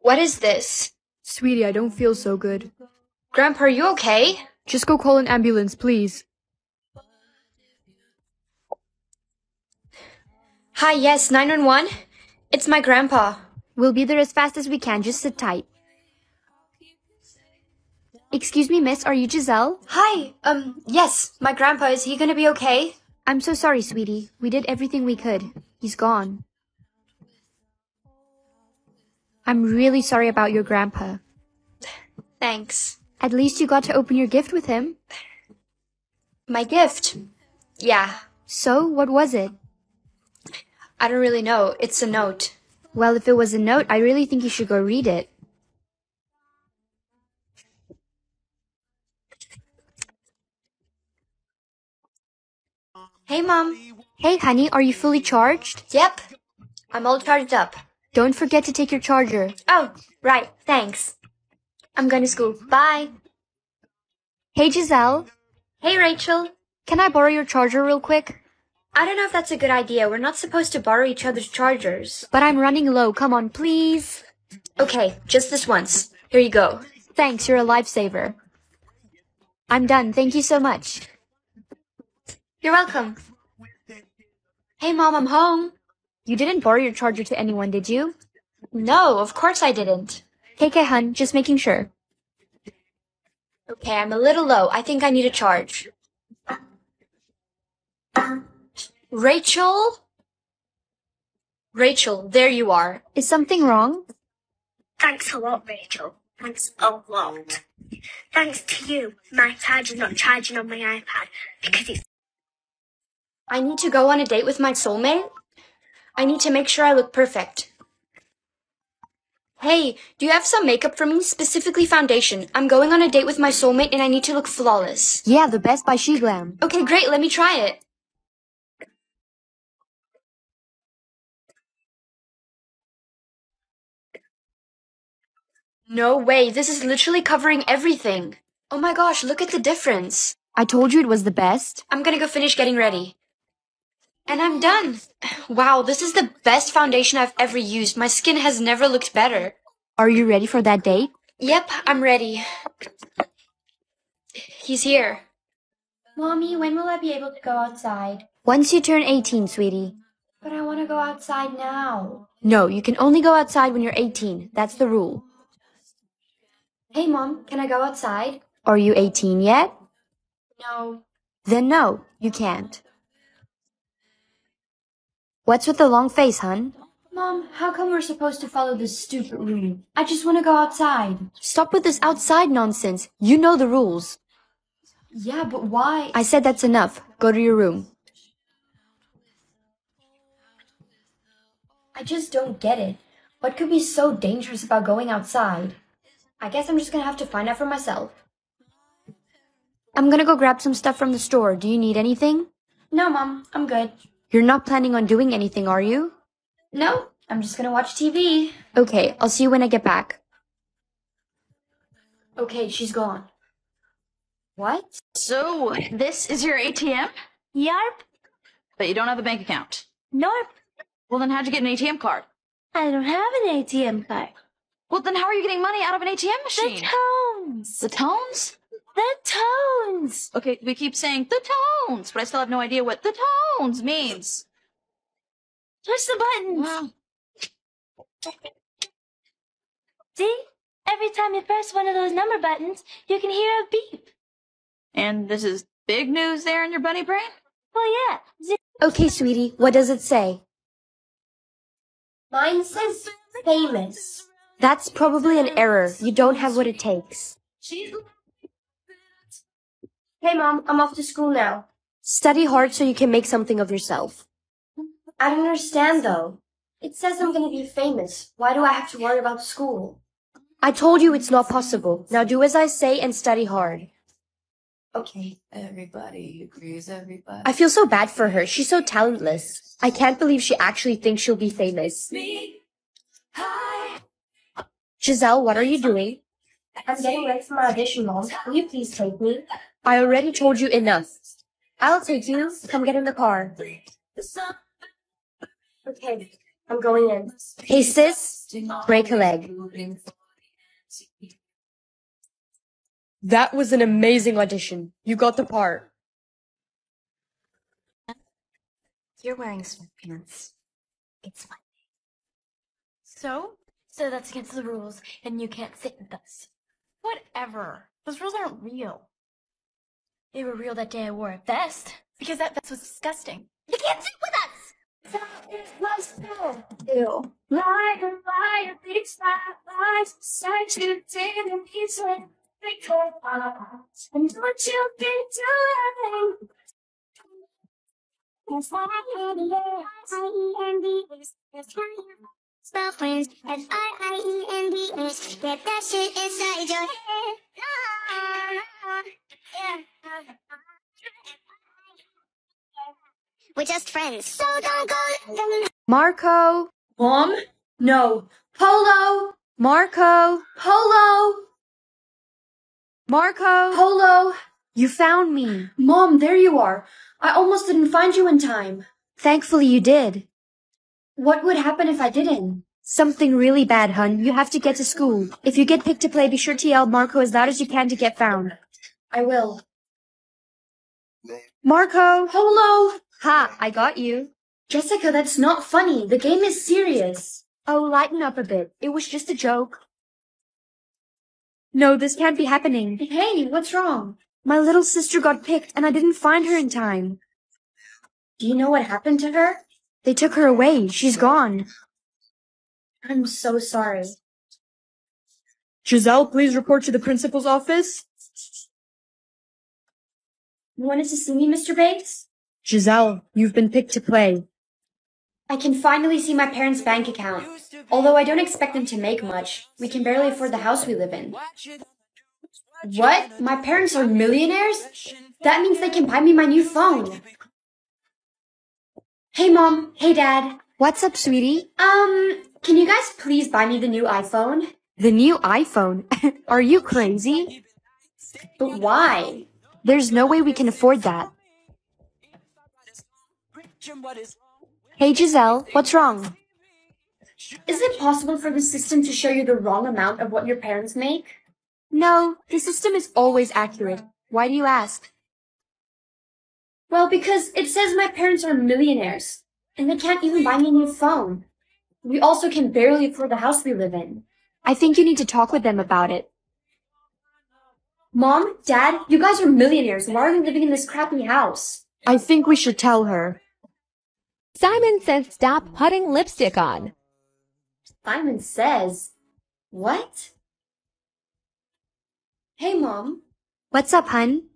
what is this? Sweetie, I don't feel so good. Grandpa, are you okay? Just go call an ambulance, please. Hi, yes, 911. It's my grandpa. We'll be there as fast as we can. Just sit tight. Excuse me, miss. Are you Jezelle? Hi, um, yes, my grandpa. Is he gonna be okay? I'm so sorry, sweetie. We did everything we could. He's gone. I'm really sorry about your grandpa. Thanks. At least you got to open your gift with him. My gift. Yeah, So, what was it? I don't really know. It's a note. Well, if it was a note, I really think you should go read it. Hey, Mom. Hey, honey, are you fully charged? Yep, I'm all charged up. Don't forget to take your charger. Oh, right, thanks. I'm going to school. Bye. Hey, Jezelle, Hey, Rachel. can I borrow your charger real quick? I don't know if that's a good idea. We're not supposed to borrow each other's chargers. But I'm running low. Come on, please. Okay, just this once. Here you go. Thanks, you're a lifesaver. I'm done. Thank you so much. You're welcome. Hey, Mom, I'm home. You didn't borrow your charger to anyone, did you? No, of course I didn't. KK, hun, just making sure. Okay, I'm a little low. I think I need a charge. Rachel? Rachel, there you are. Is something wrong? Thanks a lot, Rachel. Thanks a lot. Thanks to you, my charger's not charging on my iPad because it's I need to go on a date with my soulmate. I need to make sure I look perfect. Hey, do you have some makeup for me? Specifically foundation. I'm going on a date with my soulmate and I need to look flawless. Yeah, the best by SHEGLAM. Okay, great. Let me try it. No way. This is literally covering everything. Oh my gosh, look at the difference. I told you it was the best. I'm gonna go finish getting ready. And I'm done. Wow, this is the best foundation I've ever used. My skin has never looked better. Are you ready for that date? Yep, I'm ready. He's here. Mommy, when will I be able to go outside? Once you turn 18, sweetie. But I want to go outside now. No, you can only go outside when you're 18. That's the rule. Hey, Mom, can I go outside? Are you 18 yet? No. Then no, you can't. What's with the long face, hun? Mom, how come we're supposed to follow this stupid rule? I just want to go outside. Stop with this outside nonsense. You know the rules. Yeah, but why? I said that's enough. Go to your room. I just don't get it. What could be so dangerous about going outside? I guess I'm just gonna have to find out for myself. I'm gonna go grab some stuff from the store. Do you need anything? No, Mom, I'm good. You're not planning on doing anything, are you? No, I'm just gonna watch TV. Okay, I'll see you when I get back. Okay, she's gone. What? So, this is your ATM? Yarp, But you don't have a bank account. Norp. Well, then how'd you get an ATM card? I don't have an ATM card. Well, then how are you getting money out of an ATM machine? The tones. The tones? The tones. Okay, we keep saying the tones, but I still have no idea what the tones means. Push the buttons. Wow. See? Every time you press one of those number buttons, you can hear a beep. And this is big news there in your bunny brain? Well, yeah. Z- Okay, sweetie, what does it say? Mine says famous. That's probably an error. You don't have what it takes. Hey, Mom, I'm off to school now. Study hard so you can make something of yourself. I don't understand though. It says I'm gonna be famous. Why do I have to worry about school? I told you it's not possible. Now do as I say and study hard. Okay. Everybody agrees, everybody. I feel so bad for her. She's so talentless. I can't believe she actually thinks she'll be famous. Jezelle, what are you doing? I'm getting ready for my audition, Mom. Will you please take me? I already told you enough. I'll take you. Come get in the car. Okay. I'm going in. Hey sis, break a leg. That was an amazing audition. You got the part. You're wearing sweatpants. It's fine. so? So that's against the rules, and you can't sit with us. Whatever. Those rules aren't real. They were real that day I wore a vest, because that vest was disgusting. You can't sit with us! Ew. Like a fire, big spotlight, such a damn easy, big cold heart. And what you been doing? That's what I had to learn. I-E-N-D-S. That's how you spell friends. F-I-I-E-N-D-S. Get that shit inside your head. Yeah. We're just friends. So don't go. Marco! Mom? No. Polo! Marco! Polo! Marco! Polo! You found me. Mom, there you are. I almost didn't find you in time. Thankfully you did. What would happen if I didn't? Something really bad, hun. You have to get to school. If you get picked to play, be sure to yell Marco as loud as you can to get found. I will. Marco! Polo! Ha! I got you. Jessica, that's not funny. The game is serious. Oh, lighten up a bit. It was just a joke. No, this can't be happening. Hey, what's wrong? My little sister got picked and I didn't find her in time. Do you know what happened to her? They took her away. She's gone. I'm so sorry. Jezelle, please report to the principal's office. You wanted to see me, Mr. Bates? Jezelle, you've been picked to play. I can finally see my parents' bank account. Although I don't expect them to make much, we can barely afford the house we live in. What? My parents are millionaires? That means they can buy me my new phone. Hey mom, hey dad. What's up, sweetie? Um, can you guys please buy me the new iPhone? The new iPhone? [laughs] Are you crazy? But why? There's no way we can afford that. Hey, Jezelle, what's wrong? Is it possible for the system to show you the wrong amount of what your parents make? No, the system is always accurate. Why do you ask? Well, because it says my parents are millionaires, and they can't even buy me a new phone. We also can barely afford the house we live in. I think you need to talk with them about it. Mom, Dad, you guys are millionaires. Why are we living in this crappy house? I think we should tell her. Simon says stop putting lipstick on. Simon says, What? Hey, Mom. What's up, hun?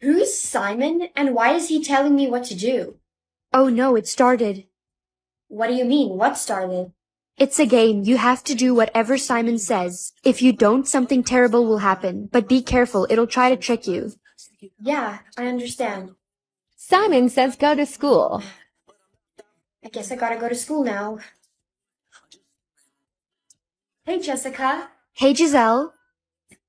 Who's Simon, and why is he telling me what to do? Oh no, it started. What do you mean? What started? It's a game. You have to do whatever Simon says. If you don't, something terrible will happen. But be careful, it'll try to trick you. Yeah, I understand. Simon says go to school. I guess I gotta go to school now. Hey, Jessica. Hey, Jezelle.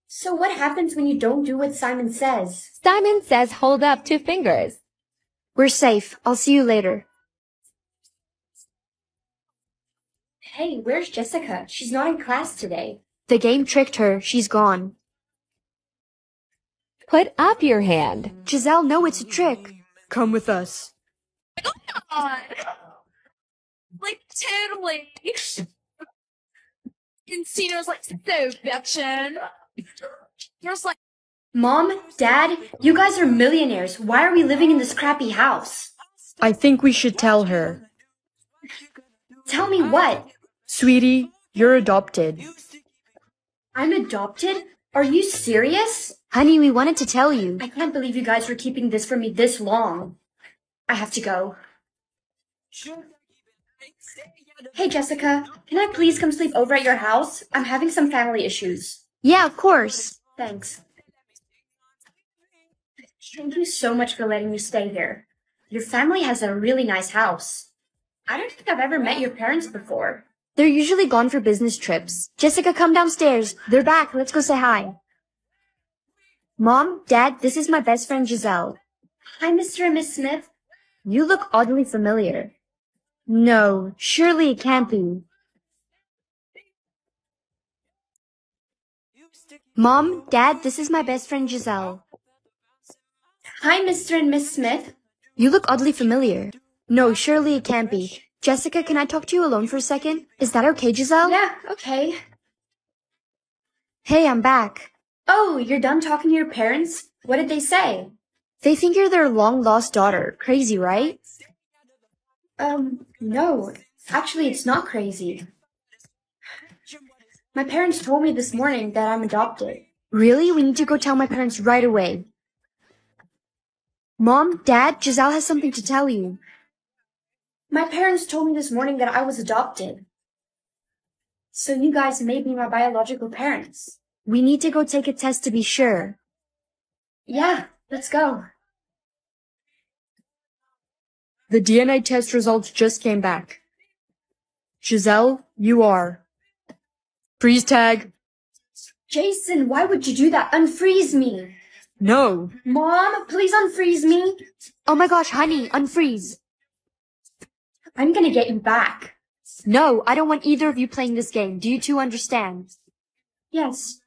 So what happens when you don't do what Simon says? Simon says hold up two fingers. We're safe. I'll see you later. Hey, where's Jessica? She's not in class today. The game tricked her. She's gone. Put up your hand. Jezelle, no, it's a trick. Come with us. Like totally. Encino's like so bitchin'. You're like Mom, Dad, you guys are millionaires. Why are we living in this crappy house? I think we should tell her. Tell me what? Sweetie, you're adopted. I'm adopted? Are you serious? Honey, we wanted to tell you. I can't believe you guys were keeping this from me this long. I have to go. Hey, Jessica, can I please come sleep over at your house? I'm having some family issues. Yeah, of course. Thanks. Thank you so much for letting me stay here. Your family has a really nice house. I don't think I've ever met your parents before. They're usually gone for business trips. Jessica, come downstairs. They're back. Let's go say hi. Mom, Dad, this is my best friend Jezelle. Hi, Mr. and Miss Smith. You look oddly familiar. No, surely it can't be. Mom, Dad, this is my best friend Jezelle. Hi, Mr. and Miss Smith. You look oddly familiar. No, surely it can't be. Jessica, can I talk to you alone for a second? Is that okay, Jezelle? Yeah, okay. Hey, I'm back. Oh, you're done talking to your parents? What did they say? They think you're their long lost daughter. Crazy, right? Um, no. Actually, it's not crazy. My parents told me this morning that I'm adopted. Really? We need to go tell my parents right away. Mom, Dad, Jezelle has something to tell you. My parents told me this morning that I was adopted. So you guys may be my biological parents. We need to go take a test to be sure. Yeah, let's go. The DNA test results just came back. Jezelle, you are. Freeze tag. Jason, why would you do that? Unfreeze me. No. Mom, please unfreeze me. Oh my gosh, honey, unfreeze. I'm gonna get you back. No, I don't want either of you playing this game. Do you two understand? Yes,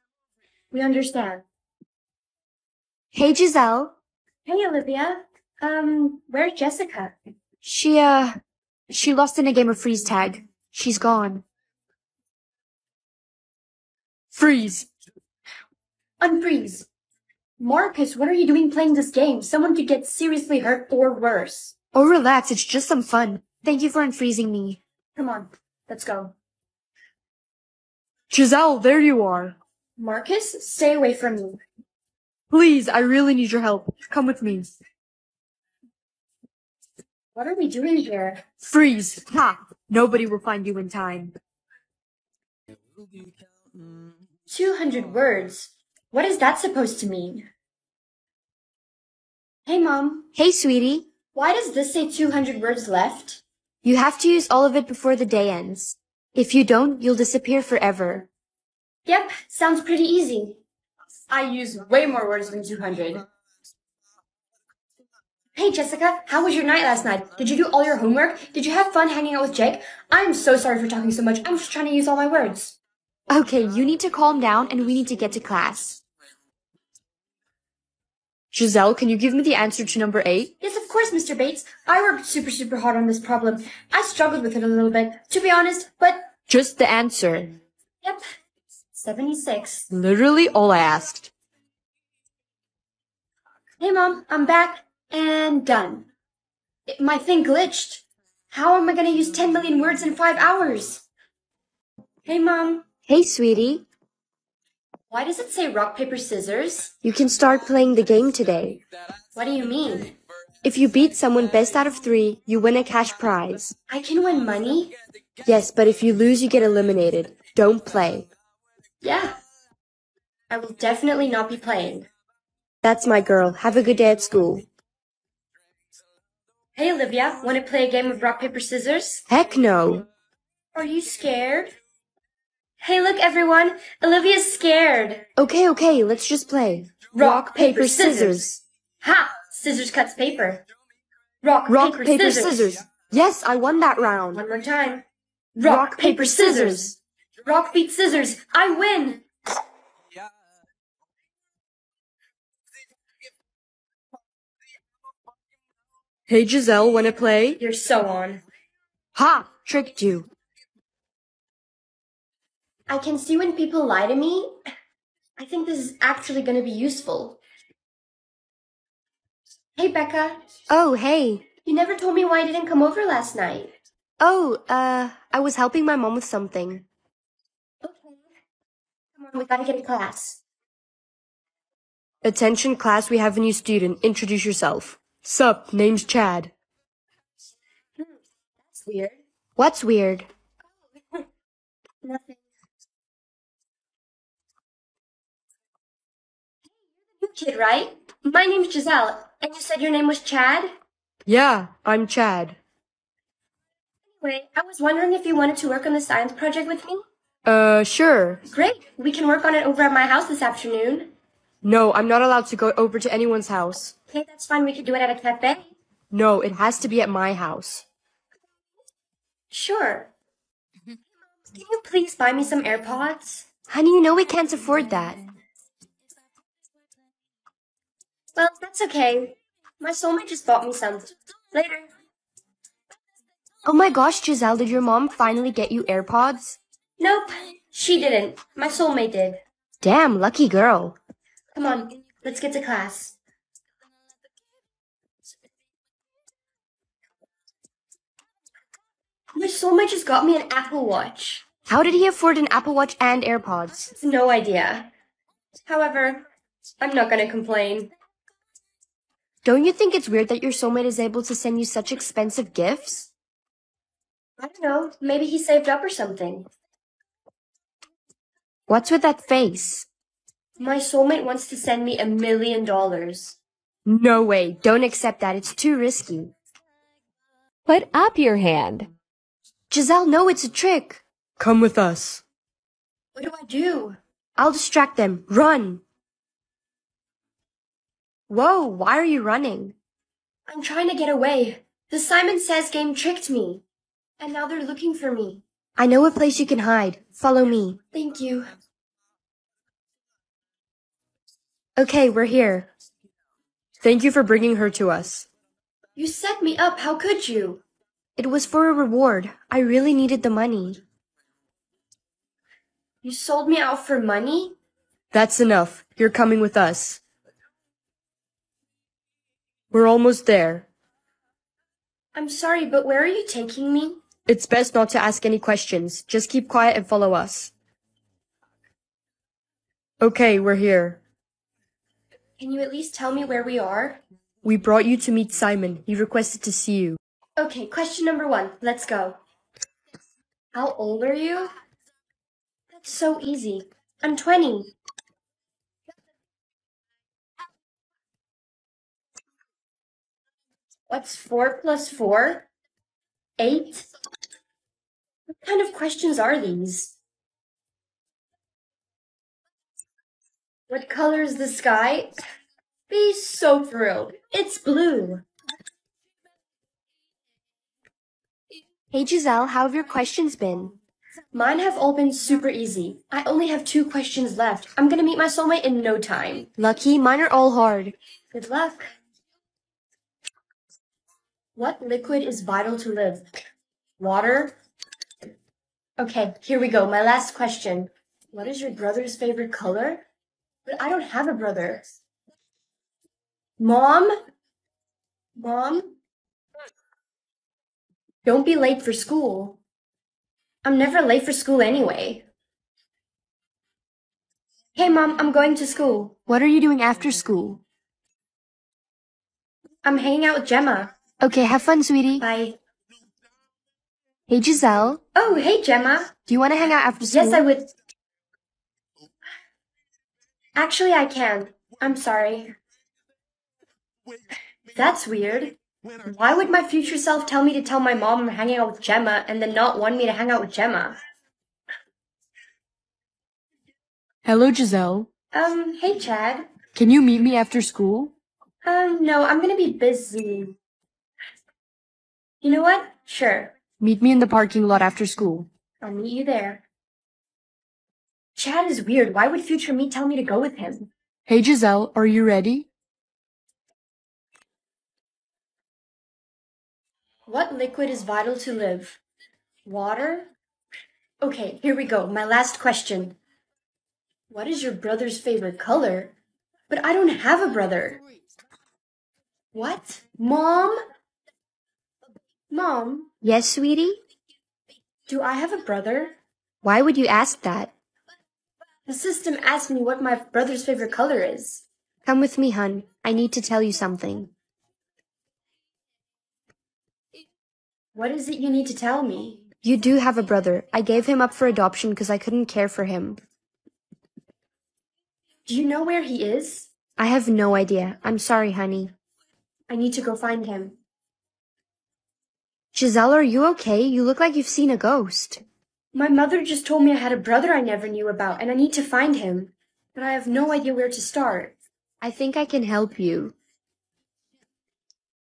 we understand. Hey, Jezelle. Hey, Olivia. Um, where's Jessica? She, uh, she lost in a game of freeze tag. She's gone. Freeze. Unfreeze. Marcus, what are you doing playing this game? Someone could get seriously hurt or worse. Oh, relax. It's just some fun. Thank you for unfreezing me. Come on, let's go. Jezelle, there you are. Marcus, stay away from me. Please, I really need your help. Come with me. What are we doing here? Freeze! Ha! Nobody will find you in time. 200 words. What is that supposed to mean? Hey, Mom. Hey, sweetie. Why does this say 200 words left? You have to use all of it before the day ends. If you don't, you'll disappear forever. Yep, sounds pretty easy. I use way more words than 200. Hey, Jessica, how was your night last night? Did you do all your homework? Did you have fun hanging out with Jake? I'm so sorry for talking so much. I'm just trying to use all my words. Okay, you need to calm down and we need to get to class. Jezelle, can you give me the answer to number eight? Yes, of course, Mr. Bates. I worked super, super hard on this problem. I struggled with it a little bit, to be honest, but Just the answer. yep, 76. Literally all I asked. Hey, Mom, I'm back and done. It, my thing glitched. How am I gonna use 10 million words in five hours? Hey, Mom, Hey, sweetie. Why does it say rock, paper, scissors? You can start playing the game today. What do you mean? If you beat someone best out of three, you win a cash prize. I can win money? Yes, but if you lose, you get eliminated. Don't play. Yeah. I will definitely not be playing. That's my girl. Have a good day at school. Hey, Olivia, want to play a game of rock, paper, scissors? Heck no. Are you scared? Hey, look, everyone. Olivia's scared. Okay, okay, let's just play. Rock, paper, scissors. Ha! Scissors cuts paper. Rock, Rock, paper, paper, scissors. scissors. Yes, I won that round. One more time. Rock, paper, scissors. Rock beats scissors. I win. Hey Jezelle, wanna play? You're so on. Ha! Tricked you. I can see when people lie to me. I think this is actually going to be useful. Hey, Becca. Oh, hey. You never told me why I didn't come over last night. Oh, uh, I was helping my mom with something. Okay. Come on, we gotta get to class. Attention class, we have a new student. Introduce yourself. Sup, name's Chad. That's weird. What's weird? [laughs] Nothing. Kid, right? My name's Jezelle, and you said your name was Chad? Yeah, I'm Chad. Anyway, I was wondering if you wanted to work on the science project with me? Uh, sure. Great. We can work on it over at my house this afternoon. No, I'm not allowed to go over to anyone's house. Okay, that's fine. We could do it at a cafe. No, it has to be at my house. Sure. Can you please buy me some AirPods? Honey, you know we can't afford that. Well, that's okay. My soulmate just bought me some. Later. Oh my gosh, Jezelle, did your mom finally get you AirPods? Nope, she didn't. My soulmate did. Damn, lucky girl. Come on, let's get to class. My soulmate just got me an Apple Watch. How did he afford an Apple Watch and AirPods? No idea. However, I'm not gonna complain. Don't you think it's weird that your soulmate is able to send you such expensive gifts? I don't know, maybe he saved up or something. What's with that face? My soulmate wants to send me a million dollars. No way. Don't accept that. It's too risky. Put up your hand. Jezelle, no, it's a trick. Come with us. What do I do? I'll distract them. Run. Whoa, why are you running? I'm trying to get away. The Simon Says game tricked me. And now they're looking for me. I know a place you can hide. Follow me. Thank you. Okay, we're here. Thank you for bringing her to us. You set me up. How could you? It was for a reward. I really needed the money. You sold me out for money? That's enough. You're coming with us. We're almost there. I'm sorry, but where are you taking me? It's best not to ask any questions. Just keep quiet and follow us. Okay, we're here. Can you at least tell me where we are? We brought you to meet Simon. He requested to see you. Okay, question number one. Let's go. How old are you? That's so easy. I'm 20. What's 4 plus 4? 8? What kind of questions are these? What color is the sky? Be so thrilled. It's blue. Hey Jezelle, how have your questions been? Mine have all been super easy. I only have two questions left. I'm gonna meet my soulmate in no time. Lucky, mine are all hard. Good luck. What liquid is vital to live? Water? Okay, here we go. My last question. What is your brother's favorite color? But I don't have a brother. Mom? Mom? Don't be late for school. I'm never late for school anyway. Hey, Mom, I'm going to school. What are you doing after school? I'm hanging out with Gemma. Okay, have fun, sweetie. Bye. Hey Jezelle, Oh, hey, Gemma. do you want to hang out after school? Yes, I would. Actually, I can. I'm sorry. That's weird. Why would my future self tell me to tell my mom I'm hanging out with Gemma and then not want me to hang out with Gemma? Hello, Jezelle. Um, hey, Chad. Can you meet me after school? Um, no, I'm gonna be busy. You know what? Sure. Meet me in the parking lot after school. I'll meet you there. Chad is weird. Why would future me tell me to go with him? Hey, Jezelle, are you ready? What liquid is vital to live? Water? Okay, here we go. My last question. What is your brother's favorite color? But I don't have a brother. What? Mom? Mom, Yes, sweetie? do I have a brother? Why would you ask that? The system asked me what my brother's favorite color is. Come with me, hun. I need to tell you something. What is it you need to tell me? You do have a brother. I gave him up for adoption because I couldn't care for him. Do you know where he is? I have no idea. I'm sorry, honey. I need to go find him. Jezelle, are you okay? You look like you've seen a ghost. My mother just told me I had a brother I never knew about and I need to find him. But I have no idea where to start. I think I can help you.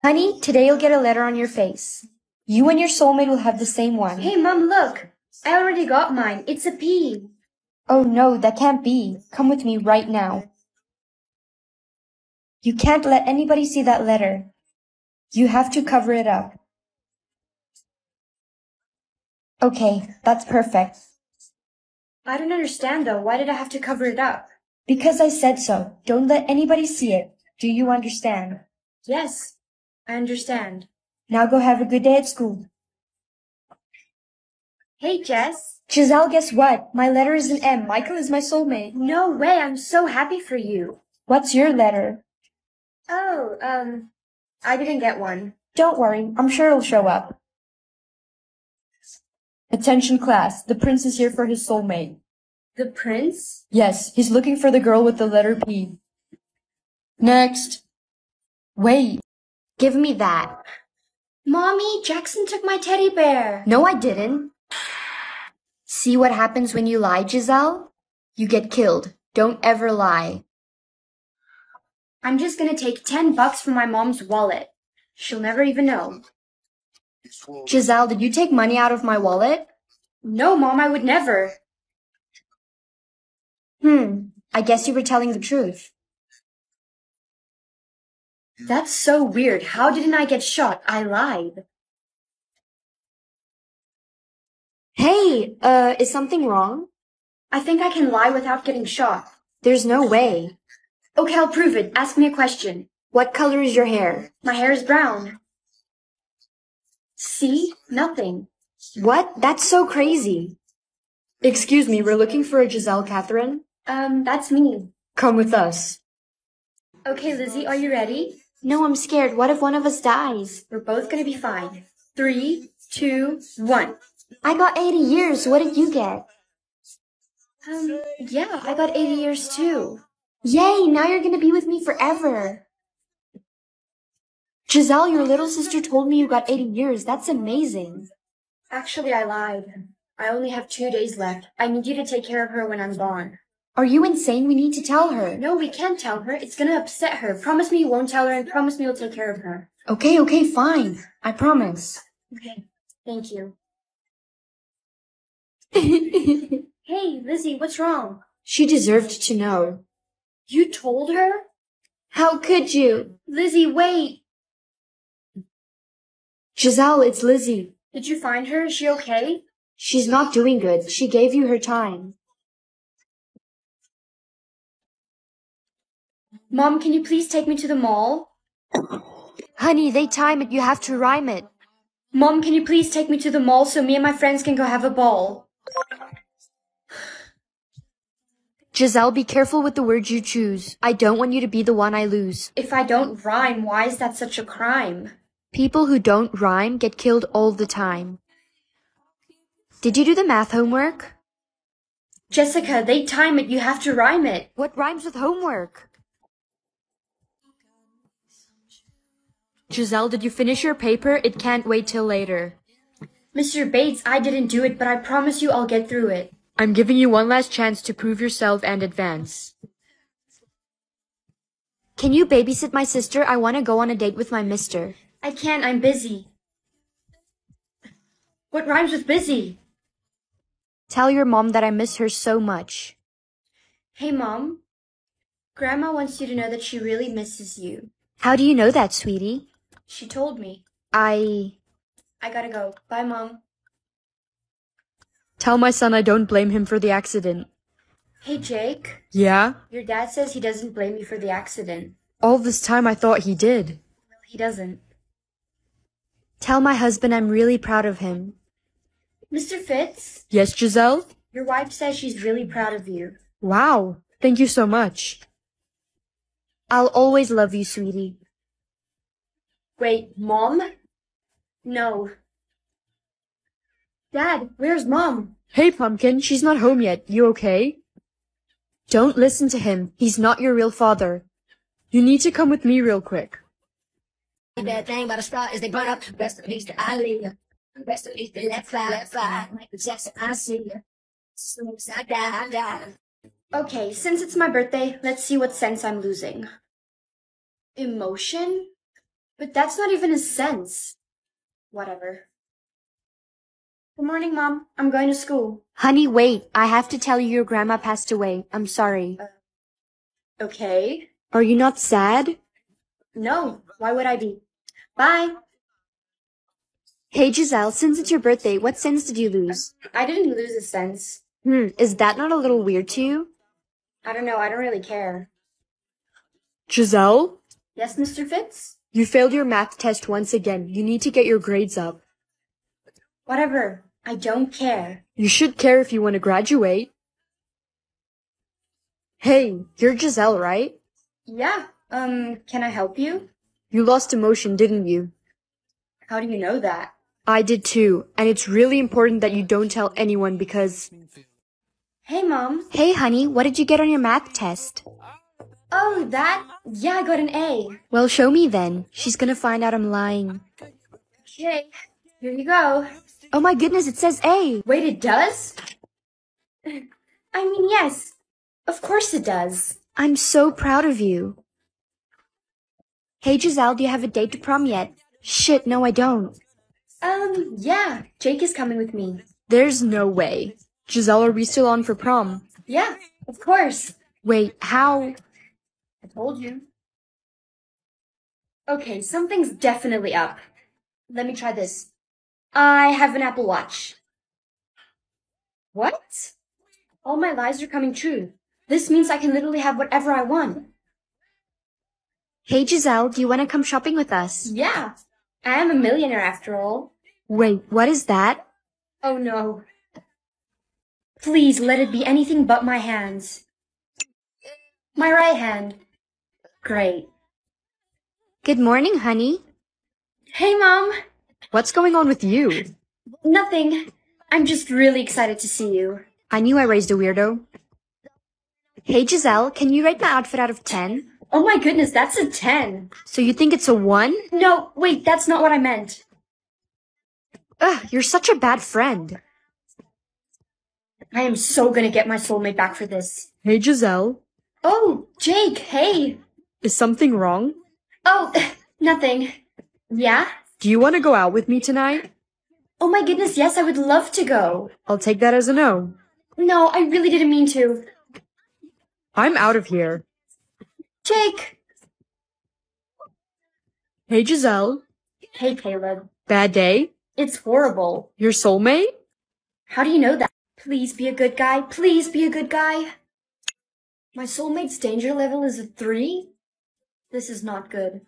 Honey, today you'll get a letter on your face. You and your soulmate will have the same one. Hey, Mom, look! I already got mine. It's a P. Oh no, that can't be. Come with me right now. You can't let anybody see that letter. You have to cover it up. Okay, that's perfect. I don't understand though. Why did I have to cover it up? Because I said so. Don't let anybody see it. Do you understand? Yes, I understand. Now go have a good day at school. Hey, Jess. Jezelle, guess what? My letter is an M. Michael is my soulmate. No way. I'm so happy for you. What's your letter? Oh, um, I didn't get one. Don't worry. I'm sure it'll show up. Attention class. The prince is here for his soulmate. The prince? Yes, he's looking for the girl with the letter P. Next. Wait. Give me that. Mommy, Jackson took my teddy bear. No, I didn't. See what happens when you lie, Jezelle? You get killed. Don't ever lie. I'm just gonna take 10 bucks from my mom's wallet. She'll never even know. Jezelle, did you take money out of my wallet? No, Mom, I would never. Hmm, I guess you were telling the truth. That's so weird. How didn't I get shot? I lied. Hey, uh, is something wrong? I think I can lie without getting shot. There's no way. Okay, I'll prove it. Ask me a question. What color is your hair? My hair is brown. See? Nothing. What? That's so crazy. Excuse me, we're looking for a Jezelle Catherine. Um, that's me. Come with us. Okay, Lizzie, are you ready? No, I'm scared. What if one of us dies? We're both gonna be fine. Three, two, one. I got 80 years. What did you get? Um, yeah, I got 80 years too. Yay, now you're gonna be with me forever. Jezelle, your little sister told me you got 80 years. That's amazing. Actually, I lied. I only have two days left. I need you to take care of her when I'm gone. Are you insane? We need to tell her. No, we can't tell her. It's gonna upset her. Promise me you won't tell her and promise me you'll take care of her. Okay, okay, fine. I promise. Okay. Thank you. [laughs] Hey, Lizzie, what's wrong? she deserved to know. You told her? How could you? Lizzie, wait. Jezelle, it's Lizzie. Did you find her? Is she okay? She's not doing good. She gave you her time. Mom, can you please take me to the mall? Honey, they time it. You have to rhyme it. Mom, can you please take me to the mall so me and my friends can go have a ball? Jezelle, be careful with the words you choose. I don't want you to be the one I lose. If I don't rhyme, why is that such a crime? People who don't rhyme get killed all the time. Did you do the math homework? Jessica, they time it. You have to rhyme it. What rhymes with homework? Jezelle, did you finish your paper? It can't wait till later. Mr. Bates, I didn't do it, but I promise you I'll get through it. I'm giving you one last chance to prove yourself and advance. Can you babysit my sister? I want to go on a date with my mister. I can't, I'm busy. What rhymes with busy? Tell your mom that I miss her so much. Hey, Mom. Grandma wants you to know that she really misses you. How do you know that, sweetie? She told me. I. I gotta go. Bye, Mom. Tell my son I don't blame him for the accident. Hey, Jake. Yeah? Your dad says he doesn't blame you for the accident. All this time I thought he did. Well, he doesn't. Tell my husband I'm really proud of him. Mr. Fitz, Yes, Jezelle? your wife says she's really proud of you. Wow. Thank you so much. I'll always love you, sweetie. Wait, Mom? No. Dad, where's Mom? Hey, Pumpkin, she's not home yet. You okay? Don't listen to him. He's not your real father. You need to come with me real quick. That thing about a star is they burn up. Rest in peace to Ali. Rest in peace to Let Fly, Let Fly. Michael Jackson, I see you. Since I die, I die. Okay, since it's my birthday, let's see what sense I'm losing. Emotion? But that's not even a sense. Whatever. Good morning, Mom. I'm going to school. Honey, wait. I have to tell you your grandma passed away. I'm sorry. Uh, okay. Are you not sad? No, why would I be? Bye. Hey, Jezelle, since it's your birthday, what sense did you lose? I didn't lose a sense. Hmm, is that not a little weird to you? I don't know. I don't really care. Jezelle? Yes, Mr. Fitz? You failed your math test once again. You need to get your grades up. Whatever. I don't care. You should care if you want to graduate. Hey, you're Jezelle, right? Yeah. Um, can I help you? You lost emotion, didn't you? How do you know that? I did too, and it's really important that you don't tell anyone because Hey, Mom. Hey, honey, what did you get on your math test? Oh, that? Yeah, I got an A. Well, show me then. She's gonna find out I'm lying. Okay. Here you go. Oh my goodness, it says A. Wait, it does? I mean, yes. Of course it does. I'm so proud of you. Hey, Jezelle, do you have a date to prom yet? Shit, no, I don't. Um, yeah. Jake is coming with me. there's no way. Jezelle, are we still on for prom? Yeah, of course. Wait, how? I told you. Okay, something's definitely up. Let me try this. I have an Apple Watch. What? All my lies are coming true. This means I can literally have whatever I want. Hey, Jezelle, do you want to come shopping with us? Yeah, I am a millionaire after all. Wait, what is that? Oh no. Please let it be anything but my hands. My right hand. Great. Good morning, honey. Hey, Mom. What's going on with you? Nothing. I'm just really excited to see you. I knew I raised a weirdo. Hey, Jezelle, can you rate my outfit out of 10? Oh my goodness, that's a 10. So you think it's a 1? No, wait, that's not what I meant. Ugh, you're such a bad friend. I am so gonna get my soulmate back for this. Hey, Jezelle. Oh, Jake, hey. Is something wrong? Oh, [laughs] nothing. Yeah? Do you want to go out with me tonight? Oh my goodness, yes, I would love to go. I'll take that as a no. No, I really didn't mean to. I'm out of here. Jake! Hey, Jezelle. Hey, Caleb. Bad day? It's horrible. Your soulmate? How do you know that? Please be a good guy. Please be a good guy. My soulmate's danger level is a three? This is not good.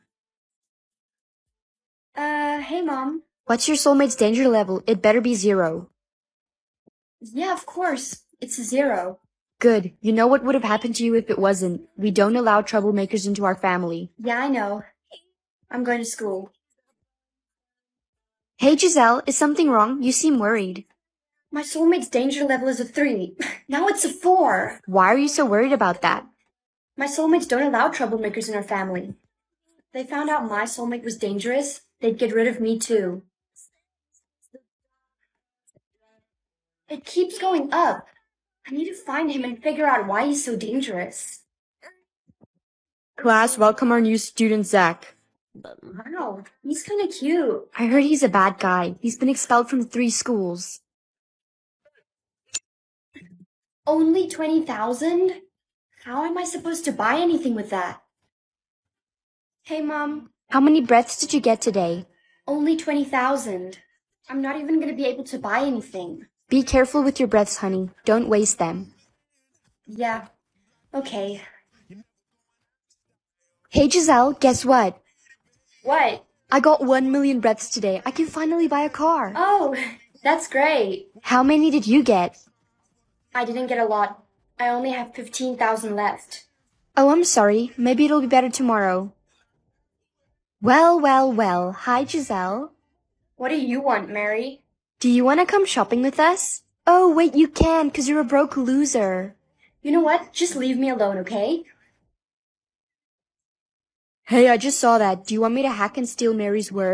Uh, hey, Mom. What's your soulmate's danger level? It better be zero. Yeah, of course. It's a zero. Good. You know what would have happened to you if it wasn't. We don't allow troublemakers into our family. Yeah, I know. I'm going to school. Hey, Jezelle, is something wrong? You seem worried. My soulmate's danger level is a three. [laughs] Now it's a four. Why are you so worried about that? My soulmates don't allow troublemakers in our family. If they found out my soulmate was dangerous, they'd get rid of me too. It keeps going up. I need to find him and figure out why he's so dangerous. Class, welcome our new student, Zach. Wow, he's kinda cute. I heard he's a bad guy. He's been expelled from three schools. Only 20,000? How am I supposed to buy anything with that? Hey, Mom. How many breaths did you get today? Only 20,000. I'm not even gonna be able to buy anything. Be careful with your breaths, honey. Don't waste them. Yeah. Okay. Hey, Jezelle, guess what? What? I got one million breaths today. I can finally buy a car. Oh, [laughs] that's great. How many did you get? I didn't get a lot. I only have 15,000 left. Oh, I'm sorry. Maybe it'll be better tomorrow. Well, well, well. Hi, Jezelle. What do you want, Mary? Do you want to come shopping with us? Oh, wait, you can, because you're a broke loser. You know what? Just leave me alone, okay? Hey, I just saw that. Do you want me to hack and steal Mary's word?